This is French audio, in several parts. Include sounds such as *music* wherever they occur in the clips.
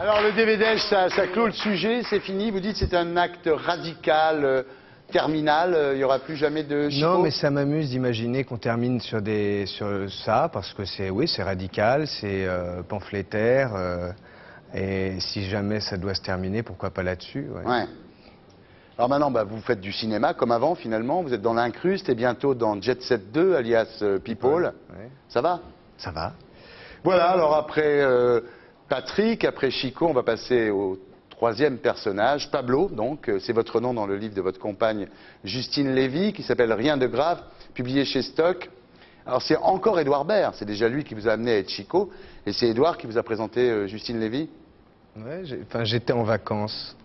Alors le DVD, ça, ça clôt le sujet, c'est fini. Vous dites c'est un acte radical, euh, terminal. euh, Il n'y aura plus jamais de Chico Non, mais ça m'amuse d'imaginer qu'on termine sur, des, sur ça, parce que c'est oui, c'est radical, c'est euh, pamphlétaire, et si jamais ça doit se terminer, pourquoi pas là-dessus ouais. Ouais. Alors maintenant, bah, vous faites du cinéma comme avant finalement. Vous êtes dans l'incruste et bientôt dans Jet Set 2, alias People. Ouais. Ça va? Ça va Voilà, alors après Patrick, après Chico, on va passer au troisième personnage, Pablo, donc, euh, c'est votre nom dans le livre de votre compagne Justine Lévy, qui s'appelle Rien de grave, publié chez Stock. Alors c'est encore Édouard Baird, c'est déjà lui qui vous a amené à être Chico, et c'est Édouard qui vous a présenté euh, Justine Lévy Ouais, j'ai- enfin, j'étais en vacances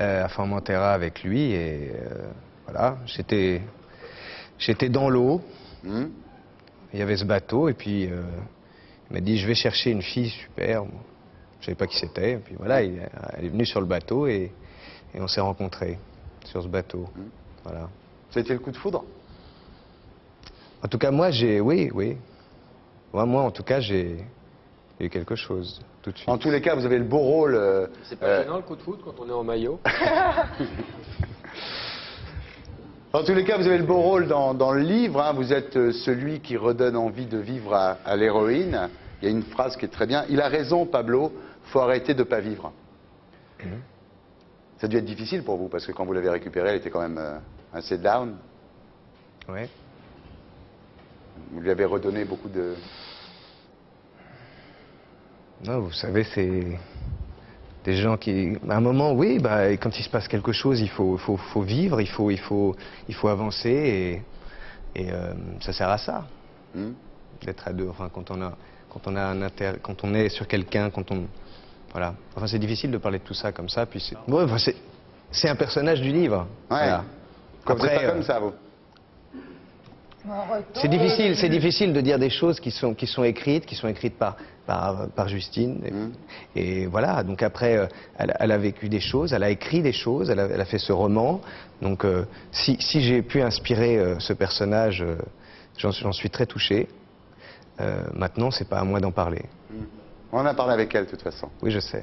euh, à Formentera avec lui, et euh, voilà, j'étais dans l'eau, Hmm il y avait ce bateau, et puis euh, il m'a dit je vais chercher une fille super. Je savais pas qui c'était, et puis voilà, il- elle est venue sur le bateau et, et on s'est rencontrés sur ce bateau. Voilà. Ça a été le coup de foudre? En tout cas, moi, j'ai, oui, oui. Moi, moi, en tout cas, j'ai eu quelque chose tout de suite. En tous les cas, vous avez le beau rôle. euh, C'est pas euh, gênant le coup de foot quand on est en maillot? *laughs* En tous les cas, vous avez le beau rôle dans, dans le livre. hein. Vous êtes euh, celui qui redonne envie de vivre à, à l'héroïne. Il y a une phrase qui est très bien. Il a raison, Pablo. Faut arrêter de ne pas vivre. Ça a dû être difficile pour vous parce que quand vous l'avez récupérée, elle était quand même euh, assez down. Ouais. Vous lui avez redonné beaucoup de. Non, vous savez, c'est des gens qui, à un moment, oui, bah, quand il se passe quelque chose, il faut, faut, faut vivre, il faut, il faut, il faut avancer, et, et euh, ça sert à ça, Hmm d'être à deux. Enfin, quand on a, quand on a un inter, quand on est sur quelqu'un, quand on, voilà. Enfin, c'est difficile de parler de tout ça comme ça. Puis c'est, ouais, enfin, c'est, c'est un personnage du livre. Ouais. Voilà. Quand vous n'êtes Après, pas euh, comme ça, vous. C'est difficile, c'est difficile de dire des choses qui sont, qui sont écrites, qui sont écrites par, par, par Justine. Et, Mhm. et voilà, donc après, euh, elle, elle a vécu des choses, elle a écrit des choses, elle a, elle a fait ce roman. Donc euh, si, si j'ai pu inspirer euh, ce personnage, euh, j'en j'en suis très touché. Euh, maintenant, c'est pas à moi d'en parler. On a parlé avec elle, de toute façon. Oui, je sais.